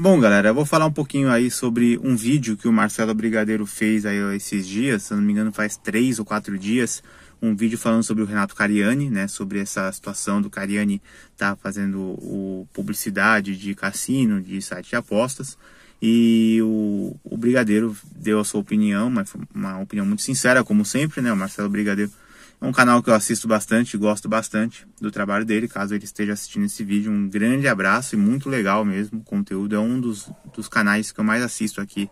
Bom, galera, eu vou falar um pouquinho aí sobre um vídeo que o Marcelo Brigadeiro fez aí esses dias, se não me engano faz três ou quatro dias, um vídeo falando sobre o Renato Cariani, né, sobre essa situação do Cariani tá fazendo o, publicidade de cassino, de site de apostas, e o, o Brigadeiro deu a sua opinião, uma, uma opinião muito sincera, como sempre, né, o Marcelo Brigadeiro é um canal que eu assisto bastante, gosto bastante do trabalho dele. Caso ele esteja assistindo esse vídeo, um grande abraço e muito legal mesmo. O conteúdo é um dos, dos canais que eu mais assisto aqui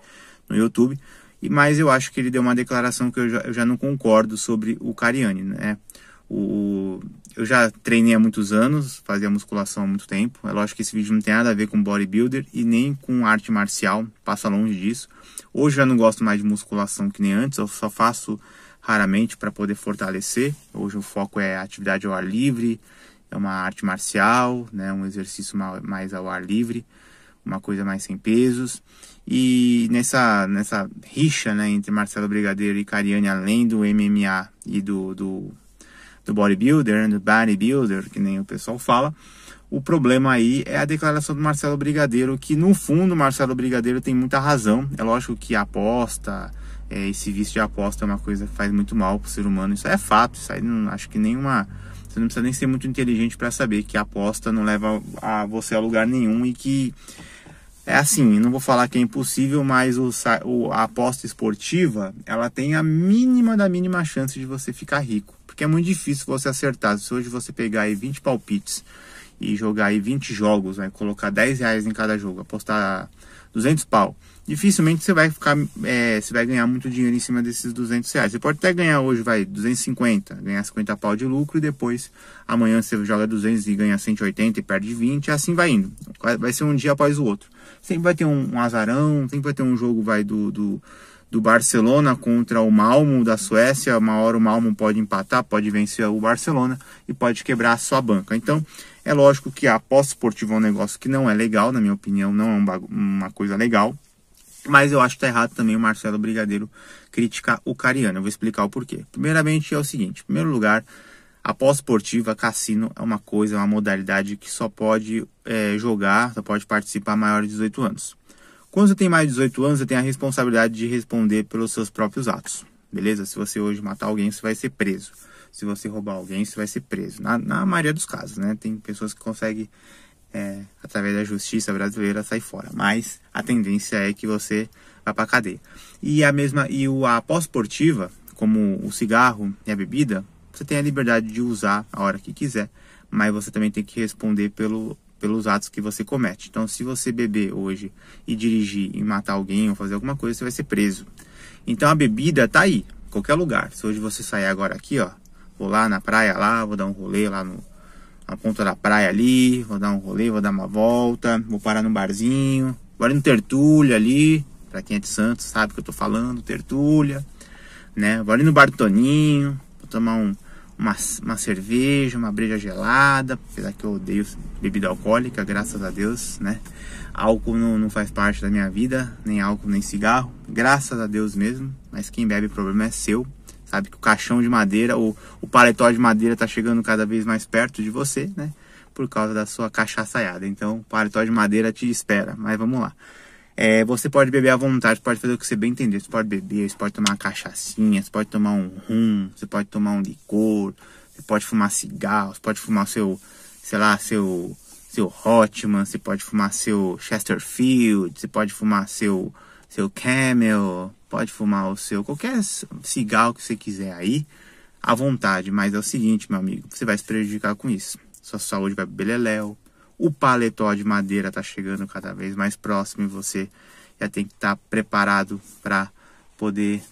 no YouTube. E mas eu acho que ele deu uma declaração que eu já, eu já não concordo sobre o Cariani, né? O, eu já treinei há muitos anos, fazia musculação há muito tempo. É lógico que esse vídeo não tem nada a ver com bodybuilder e nem com arte marcial, passa longe disso. Hoje eu não gosto mais de musculação que nem antes, eu só faço raramente para poder fortalecer. Hoje o foco é atividade ao ar livre, é uma arte marcial, né, um exercício mais ao ar livre, uma coisa mais sem pesos. E nessa, nessa rixa né, entre Marcelo Brigadeiro e Cariani, além do MMA e do, do, do bodybuilder, do bodybuilder, que nem o pessoal fala, o problema aí é a declaração do Marcelo Brigadeiro, que no fundo Marcelo Brigadeiro tem muita razão. É lógico que aposta, é, esse vício de aposta é uma coisa que faz muito mal para o ser humano. Isso é fato. Isso aí não acho que nenhuma. Você não precisa nem ser muito inteligente para saber que a aposta não leva a você a lugar nenhum e que é assim. Não vou falar que é impossível, mas o, o, a aposta esportiva ela tem a mínima da mínima chance de você ficar rico, porque é muito difícil você acertar. Se hoje você pegar aí 20 palpites e jogar aí 20 jogos, vai colocar 10 reais em cada jogo, apostar 200 pau dificilmente você vai ficar, é, você vai ganhar muito dinheiro em cima desses 200 reais. Você pode até ganhar hoje, vai, 250, ganhar 50 pau de lucro e depois amanhã você joga 200 e ganha 180 e perde 20 e assim vai indo. Vai ser um dia após o outro. Sempre vai ter um, um azarão, sempre vai ter um jogo, vai, do, do, do Barcelona contra o Malmo da Suécia. Uma hora o Malmo pode empatar, pode vencer o Barcelona e pode quebrar a sua banca. Então, é lógico que a aposta esportiva é um negócio que não é legal, na minha opinião, não é uma coisa legal. Mas eu acho que tá errado também o Marcelo Brigadeiro criticar o Cariano. Eu vou explicar o porquê. Primeiramente é o seguinte: em primeiro lugar, a pós-esportiva, cassino é uma coisa, é uma modalidade que só pode é, jogar, só pode participar maior de 18 anos. Quando você tem mais de 18 anos, você tem a responsabilidade de responder pelos seus próprios atos. Beleza? Se você hoje matar alguém, você vai ser preso. Se você roubar alguém, você vai ser preso. Na, na maioria dos casos, né? Tem pessoas que conseguem é, através da justiça brasileira sai fora. Mas a tendência é que você vá para cadeia. E a mesma e o, a pós-esportiva, como o cigarro e a bebida, você tem a liberdade de usar a hora que quiser, mas você também tem que responder pelo, pelos atos que você comete. Então, se você beber hoje e dirigir e matar alguém ou fazer alguma coisa, você vai ser preso. Então, a bebida tá aí, qualquer lugar. Se hoje você sair agora aqui, ó, vou lá na praia lá, vou dar um rolê lá no na ponta da praia ali, vou dar um rolê, vou dar uma volta, vou parar no barzinho, vou ali no Tertúlia ali, pra quem é de Santos sabe o que eu tô falando, Tertúlia, né? Vou ali no Bar do Toninho, vou tomar um, uma, uma cerveja, uma breja gelada, apesar que eu odeio bebida alcoólica, graças a Deus, né? Álcool não, não faz parte da minha vida, nem álcool, nem cigarro, graças a Deus mesmo, mas quem bebe o problema é seu, Sabe que o caixão de madeira, ou o paletó de madeira está chegando cada vez mais perto de você, né? Por causa da sua cachaçaiada. Então, o paletó de madeira te espera. Mas vamos lá. É, você pode beber à vontade, pode fazer o que você bem entender. Você pode beber, você pode tomar uma cachaçinha, você pode tomar um rum, você pode tomar um licor, você pode fumar cigarro, você pode fumar seu, sei lá, seu, seu Hotman, você pode fumar seu Chesterfield, você pode fumar seu, seu Camel, pode fumar o seu, qualquer cigarro que você quiser aí, à vontade. Mas é o seguinte, meu amigo, você vai se prejudicar com isso. Sua saúde vai beleléu. O paletó de madeira está chegando cada vez mais próximo e você já tem que estar tá preparado para poder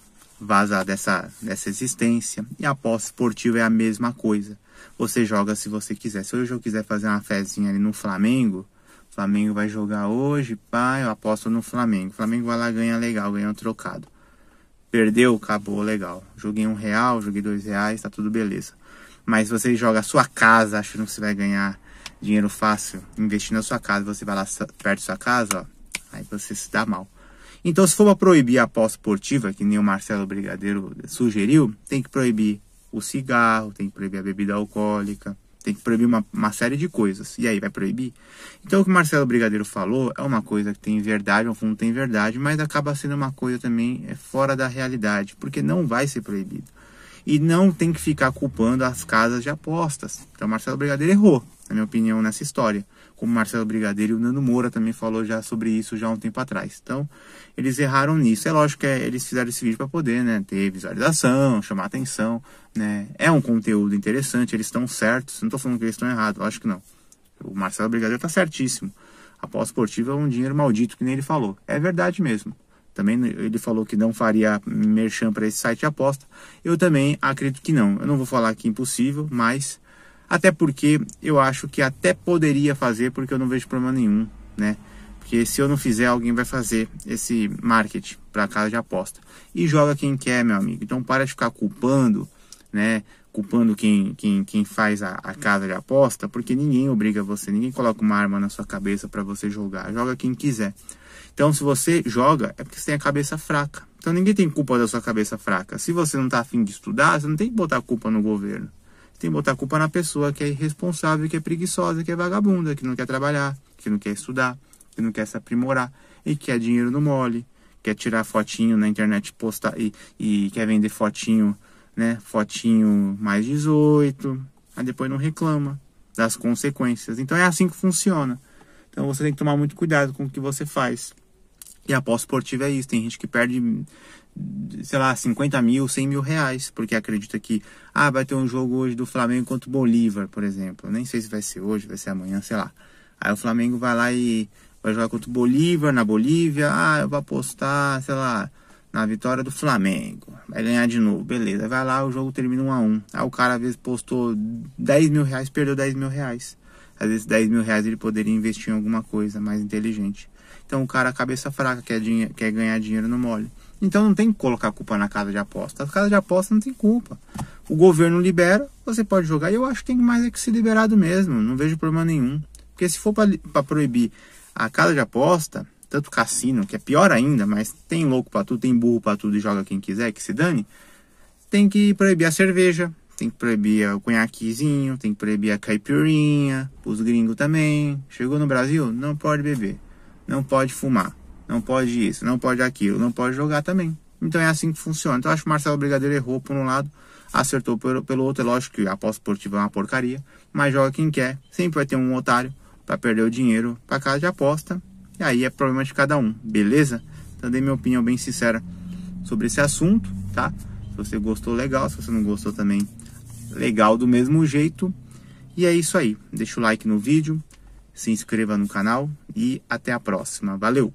vazar dessa, dessa existência. E a aposta esportiva é a mesma coisa. Você joga se você quiser. Se hoje eu quiser fazer uma fezinha ali no Flamengo, Flamengo vai jogar hoje, pai, eu aposto no Flamengo. Flamengo vai lá ganha legal, ganha um trocado. Perdeu, acabou, legal. Joguei um real, joguei dois reais, tá tudo beleza. Mas você joga a sua casa achando que você vai ganhar dinheiro fácil, investindo na sua casa, você vai lá perto da sua casa, ó, aí você se dá mal. Então, se for para proibir a aposta esportiva, que nem o Marcelo Brigadeiro sugeriu, tem que proibir o cigarro, tem que proibir a bebida alcoólica, Tem que proibir uma, uma série de coisas. E aí, vai proibir? Então, o que o Marcelo Brigadeiro falou é uma coisa que tem verdade, ao fundo tem verdade, mas acaba sendo uma coisa também é, fora da realidade, porque não vai ser proibido. E não tem que ficar culpando as casas de apostas. Então, Marcelo Brigadeiro errou, na minha opinião, nessa história. Como Marcelo Brigadeiro e o Nando Moura também falou já sobre isso já um tempo atrás. Então, eles erraram nisso. É lógico que é, eles fizeram esse vídeo para poder né, ter visualização, chamar atenção. Né? É um conteúdo interessante, eles estão certos. Não estou falando que eles estão errados, acho que não. O Marcelo Brigadeiro está certíssimo. A pós-esportiva é um dinheiro maldito, que nem ele falou. É verdade mesmo. Também ele falou que não faria merchan para esse site de aposta. Eu também acredito que não. Eu não vou falar que é impossível, mas até porque eu acho que até poderia fazer, porque eu não vejo problema nenhum, né? Porque se eu não fizer, alguém vai fazer esse marketing para casa de aposta. E joga quem quer, meu amigo. Então para de ficar culpando, né? Culpando quem, quem, quem faz a, a casa de aposta, porque ninguém obriga você, ninguém coloca uma arma na sua cabeça para você jogar. Joga quem quiser. Então, se você joga, é porque você tem a cabeça fraca. Então, ninguém tem culpa da sua cabeça fraca. Se você não está afim de estudar, você não tem que botar a culpa no governo. Tem que botar a culpa na pessoa que é irresponsável, que é preguiçosa, que é vagabunda, que não quer trabalhar, que não quer estudar, que não quer se aprimorar e que quer dinheiro no mole, quer tirar fotinho na internet postar e, e quer vender fotinho, né? Fotinho mais 18, aí depois não reclama das consequências. Então é assim que funciona. Então você tem que tomar muito cuidado com o que você faz. E a pós-esportiva é isso. Tem gente que perde, sei lá, 50 mil, 100 mil reais, porque acredita que, ah, vai ter um jogo hoje do Flamengo contra o Bolívar, por exemplo. Nem sei se vai ser hoje, vai ser amanhã, sei lá. Aí o Flamengo vai lá e vai jogar contra o Bolívar, na Bolívia. Ah, eu vou apostar, sei lá, na vitória do Flamengo. Vai ganhar de novo, beleza. Vai lá, o jogo termina 1 a 1 Aí o cara às vezes postou 10 mil reais, perdeu 10 mil reais. Às vezes 10 mil reais ele poderia investir em alguma coisa mais inteligente. Então o cara, cabeça fraca, quer, quer ganhar dinheiro no mole. Então não tem que colocar a culpa na casa de aposta. A casa de aposta não tem culpa. O governo libera, você pode jogar. E eu acho que tem mais é que ser liberado mesmo. Não vejo problema nenhum. Porque se for para proibir a casa de aposta, tanto cassino, que é pior ainda, mas tem louco para tudo, tem burro para tudo e joga quem quiser, que se dane, tem que proibir a cerveja, tem que proibir o conhaquezinho, tem que proibir a caipirinha, os gringos também. Chegou no Brasil, não pode beber não pode fumar, não pode isso, não pode aquilo, não pode jogar também. Então é assim que funciona. Então acho que o Marcelo Brigadeiro errou por um lado, acertou pelo, pelo outro. É lógico que a aposta esportiva é uma porcaria, mas joga quem quer. Sempre vai ter um otário para perder o dinheiro para casa de aposta. E aí é problema de cada um, beleza? Então dei minha opinião bem sincera sobre esse assunto, tá? Se você gostou, legal. Se você não gostou também, legal do mesmo jeito. E é isso aí. Deixa o like no vídeo se inscreva no canal e até a próxima. Valeu!